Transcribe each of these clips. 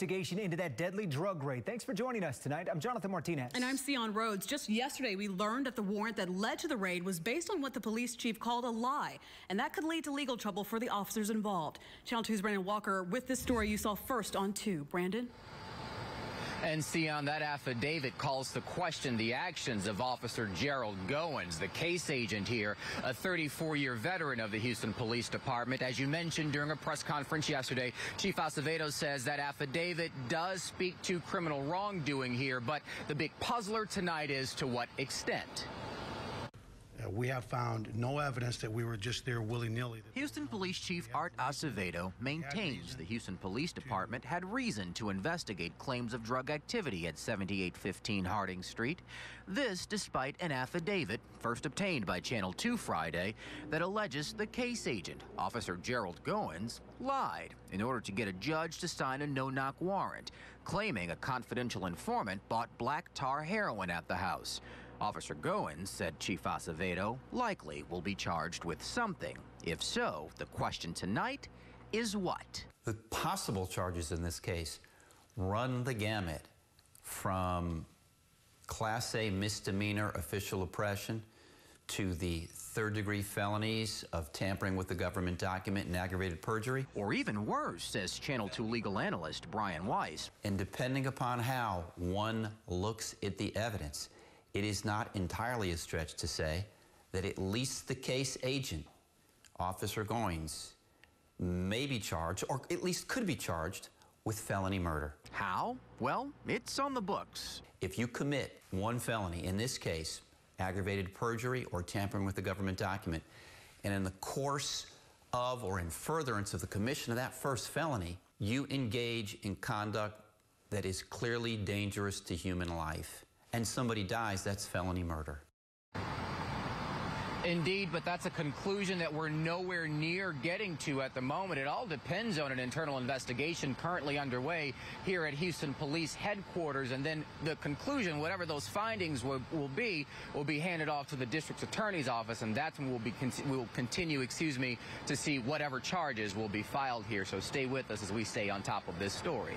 investigation into that deadly drug raid. Thanks for joining us tonight. I'm Jonathan Martinez. And I'm Sion Rhodes. Just yesterday, we learned that the warrant that led to the raid was based on what the police chief called a lie, and that could lead to legal trouble for the officers involved. Channel 2's Brandon Walker with this story you saw first on 2. Brandon? And see on that affidavit calls to question the actions of Officer Gerald Goins, the case agent here, a 34-year veteran of the Houston Police Department. As you mentioned during a press conference yesterday, Chief Acevedo says that affidavit does speak to criminal wrongdoing here, but the big puzzler tonight is to what extent. Uh, we have found no evidence that we were just there willy-nilly. Houston Police Chief Art Acevedo maintains the Houston Police Department had reason to investigate claims of drug activity at 7815 Harding Street. This despite an affidavit first obtained by Channel 2 Friday that alleges the case agent, Officer Gerald Goins, lied in order to get a judge to sign a no-knock warrant, claiming a confidential informant bought black tar heroin at the house. Officer Goins said Chief Acevedo likely will be charged with something. If so, the question tonight is what? The possible charges in this case run the gamut from Class A misdemeanor official oppression to the third degree felonies of tampering with the government document and aggravated perjury. Or even worse, says Channel 2 legal analyst Brian Wice. And depending upon how one looks at the evidence, it is not entirely a stretch to say that at least the case agent, Officer Goins, may be charged, or at least could be charged, with felony murder. How? Well, it's on the books. If you commit one felony, in this case, aggravated perjury or tampering with a government document, and in the course of or in furtherance of the commission of that first felony, you engage in conduct that is clearly dangerous to human life and somebody dies, that's felony murder. Indeed, but that's a conclusion that we're nowhere near getting to at the moment. It all depends on an internal investigation currently underway here at Houston Police Headquarters. And then the conclusion, whatever those findings will, will be, will be handed off to the district attorney's office. And that's when we'll, be we'll continue, excuse me, to see whatever charges will be filed here. So stay with us as we stay on top of this story.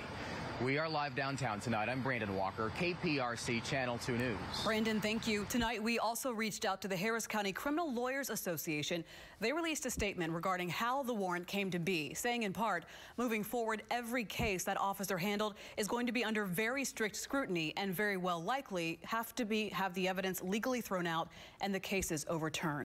We are live downtown tonight. I'm Brandon Walker, KPRC Channel 2 News. Brandon, thank you. Tonight, we also reached out to the Harris County Criminal Lawyers Association. They released a statement regarding how the warrant came to be, saying in part, moving forward, every case that officer handled is going to be under very strict scrutiny and very well likely have to be have the evidence legally thrown out and the cases overturned.